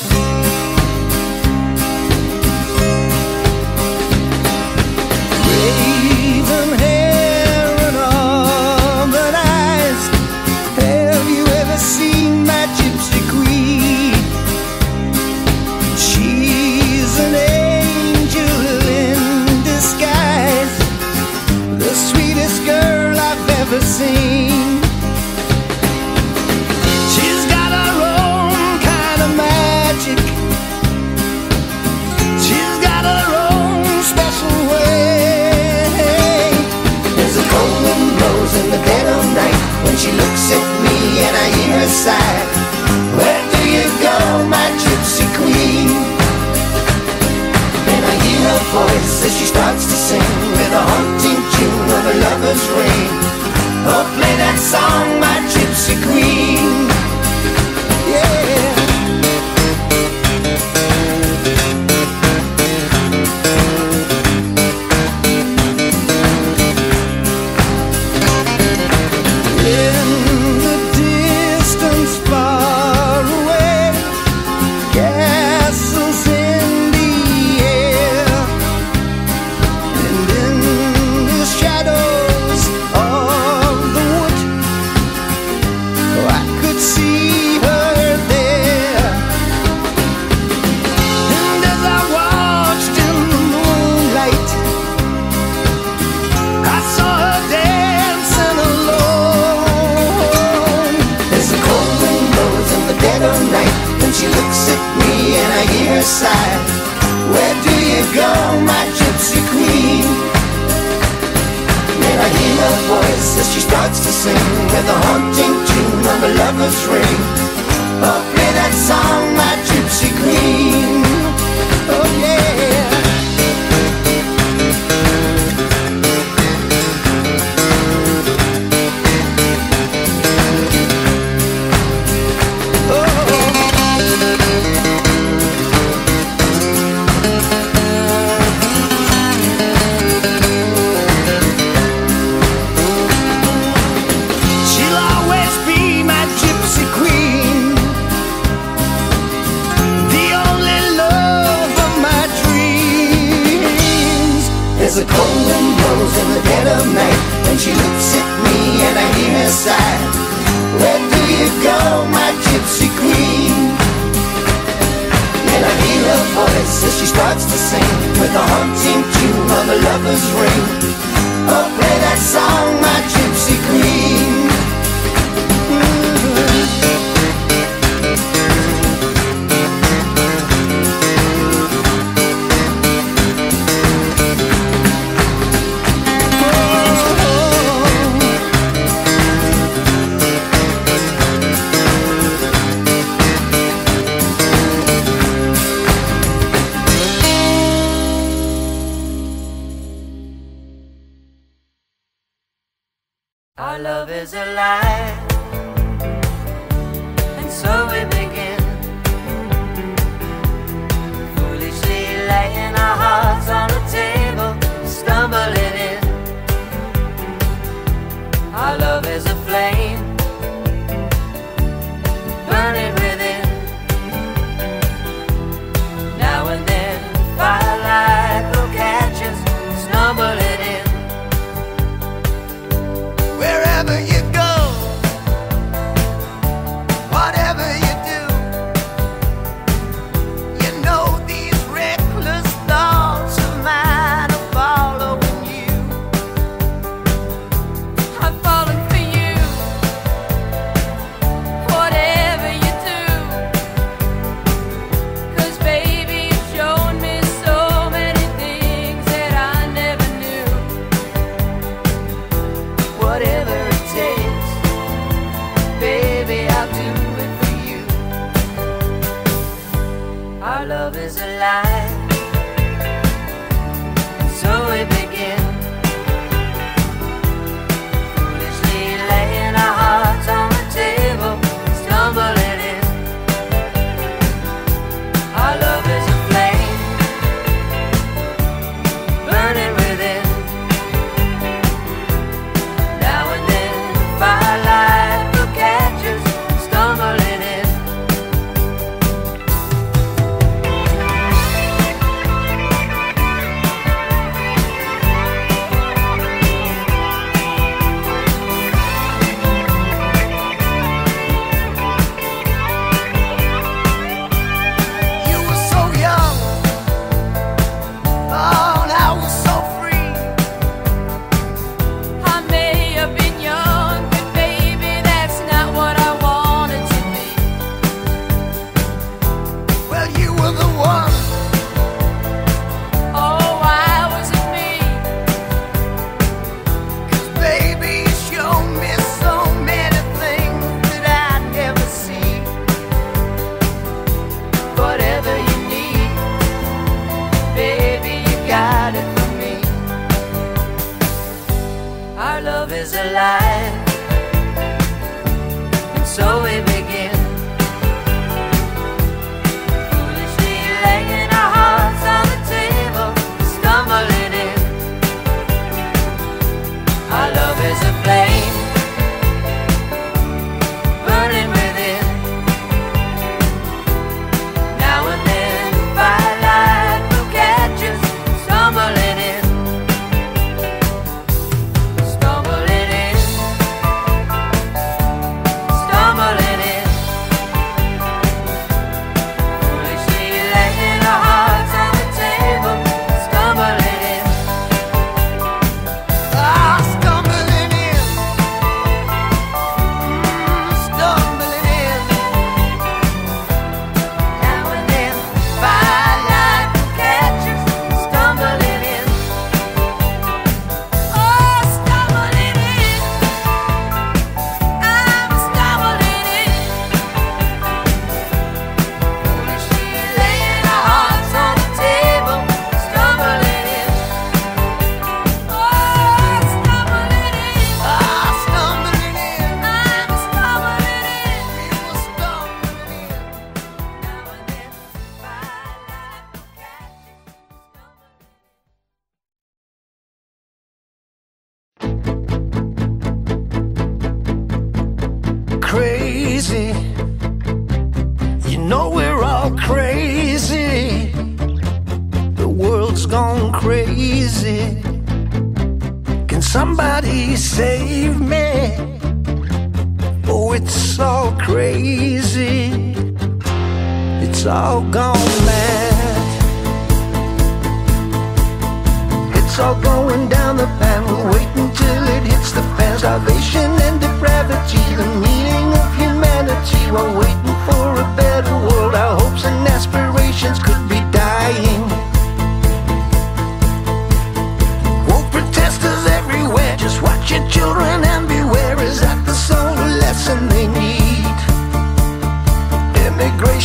Raven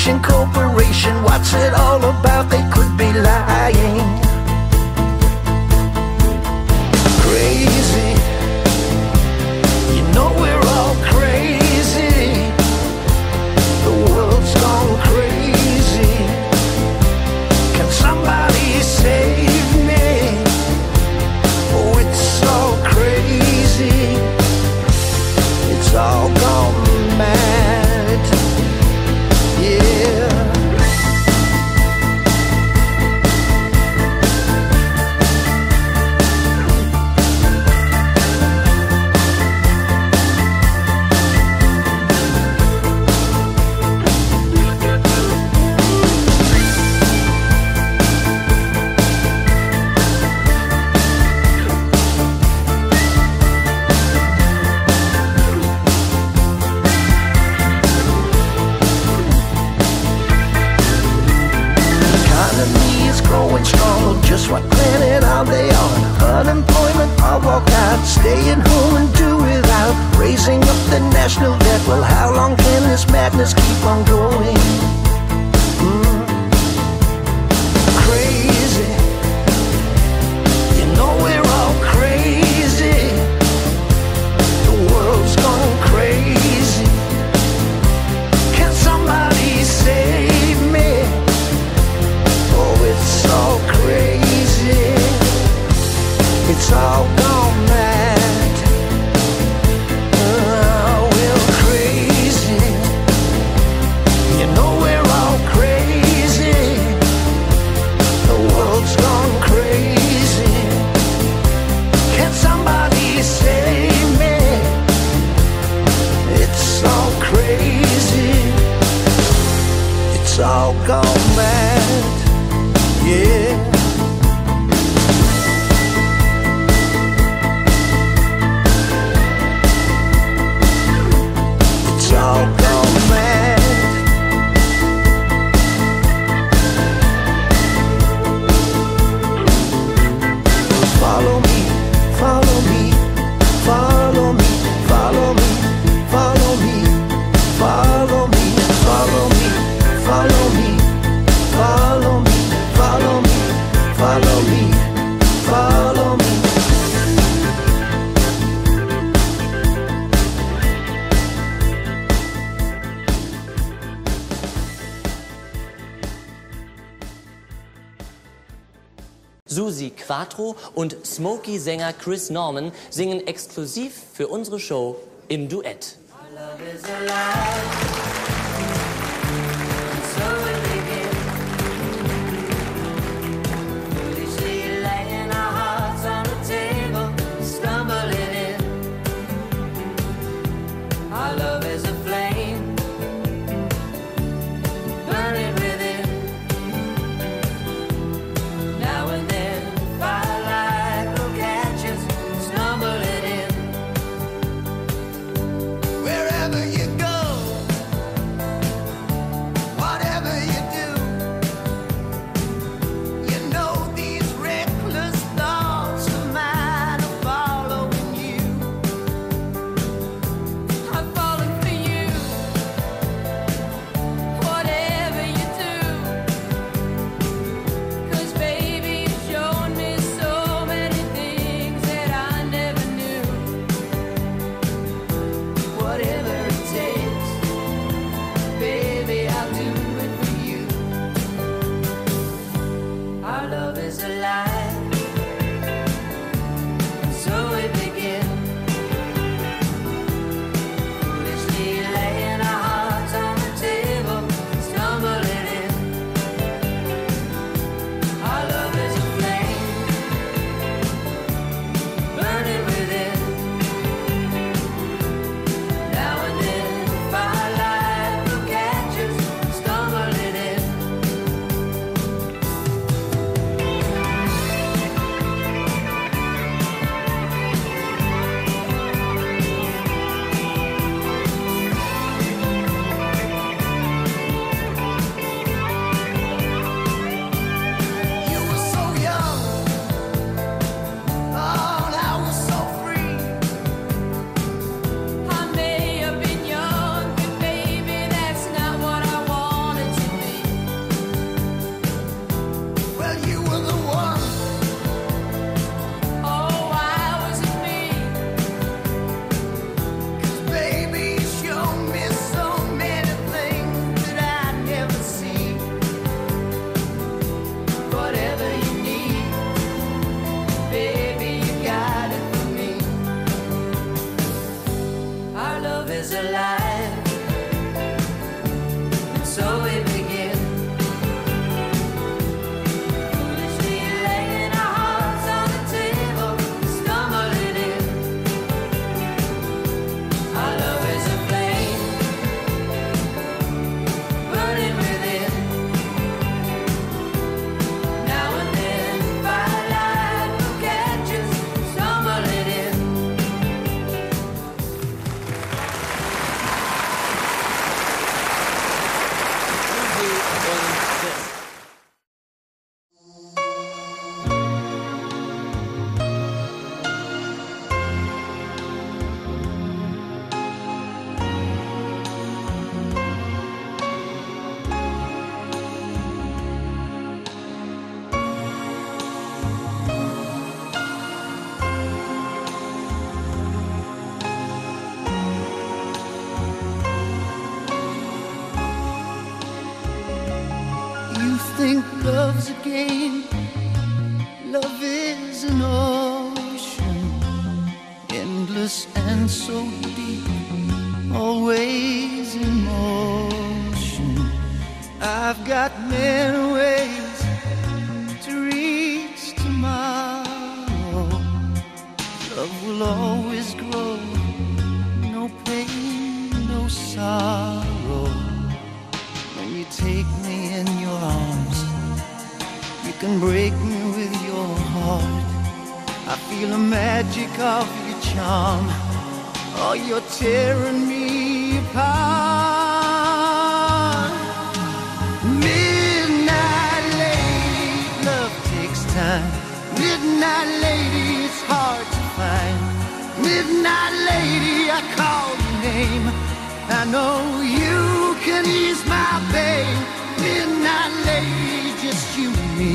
Corporation, what's it all about? They could be lying. Und Smokey-Sänger Chris Norman singen exklusiv für unsere Show im Duett. Our love is alive. Sorrow. When you take me in your arms, you can break me with your heart. I feel the magic of your charm. Oh, you're tearing me apart. Midnight lady, love takes time. Midnight lady, it's hard to find. Midnight lady, I call your name. I know you can ease my pain. Midnight lady, just you and me.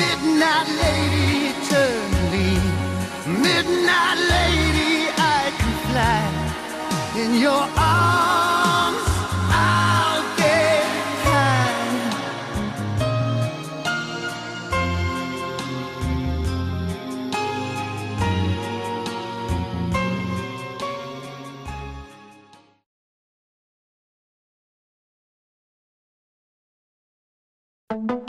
Midnight lady, eternally. Midnight lady, I can fly in your arms. Well, the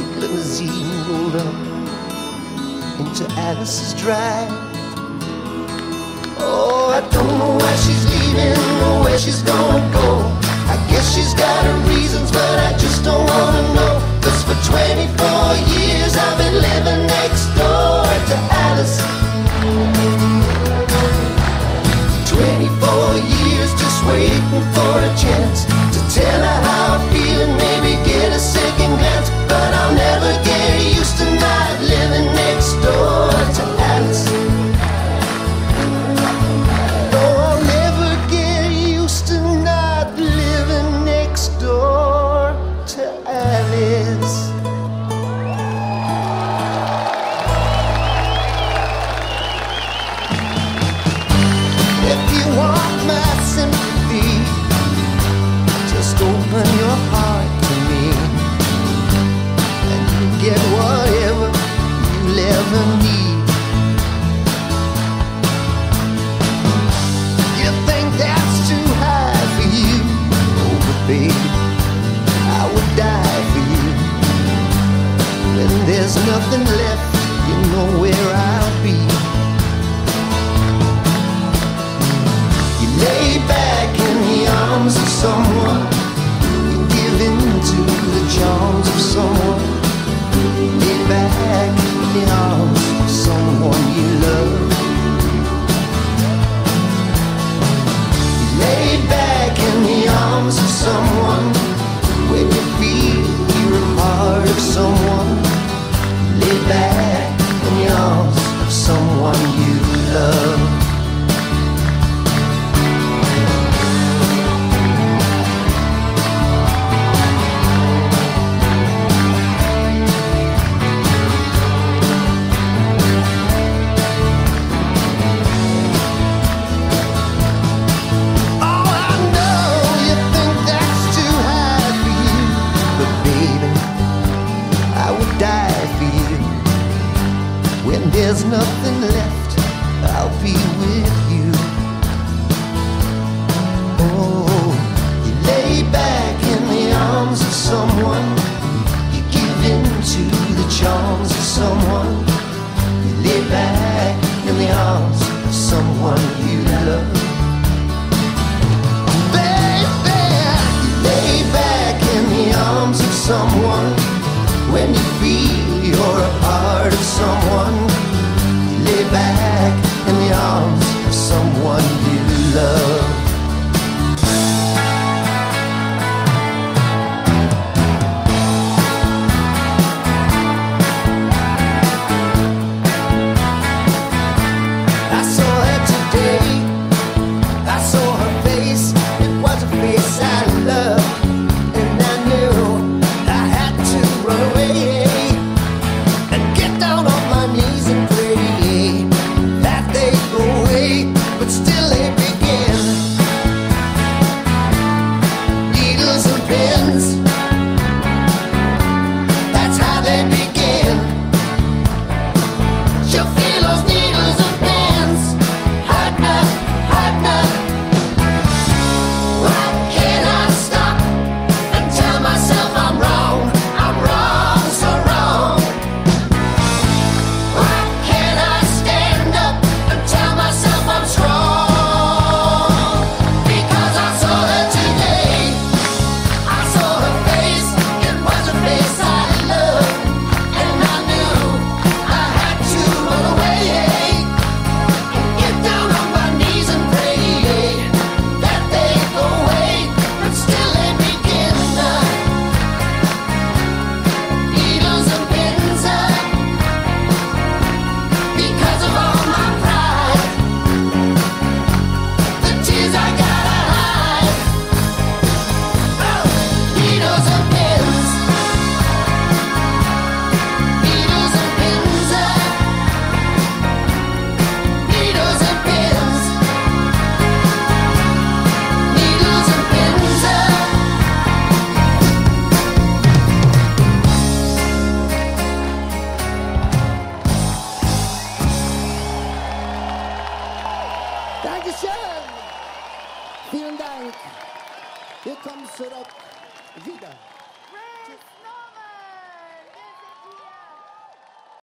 big limousine rolled up into Alice's drive. Oh, I don't know where she's leaving or where she's gonna go. I guess she's got her reasons, but I just don't wanna know. Cause for 24 years I've been living next door to Alice. 24 years just waiting for a chance to tell her how I feel.